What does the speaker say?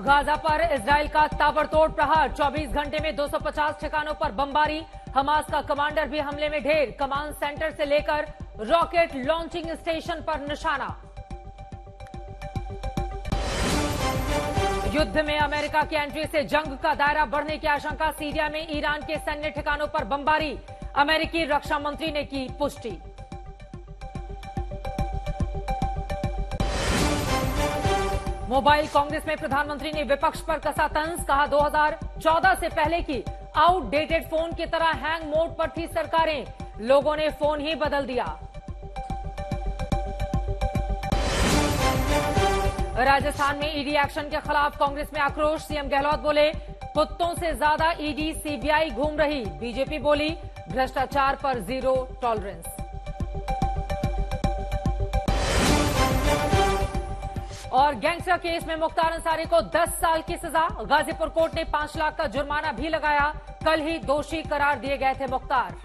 Gaza पर Israel का ताबड़तोड़ प्रहार। 24 घंटे में 250 ठिकानों पर बमबारी। हमास का कमांडर भी हमले में ढेर। कमांड सेंटर से लेकर रॉकेट लॉन्चिंग स्टेशन पर निशाना। युद्ध में अमेरिका की एंट्री से जंग का दायरा बढ़ने की आशंका। सीरिया में ईरान के सैन्य ठिकानों पर बमबारी। अमेरिकी रक्षा मंत्री ने की पुष्टि। मोबाइल कांग्रेस में प्रधानमंत्री ने विपक्ष पर कसा तंज, कहा 2014 से पहले की आउटडेटेड फ़ोन की तरह हैंग मोड पर थी सरकारें। लोगों ने फ़ोन ही बदल दिया। राजस्थान में ईडी एक्शन के खिलाफ कांग्रेस में आक्रोश, सीएम गहलोत बोले, कुत्तों से ज़्यादा ईडी सीबीआई घूम रही। बीजेपी बोली, भ्रष्टाचार पर ज़ीरो टॉलरेंस और गैंगस्टर केस में मुख्तार अंसारी को 10 साल की सजा। गाजीपुर कोर्ट ने 5 लाख का जुर्माना भी लगाया। कल ही दोषी करार दिए गए थे मुख्तार।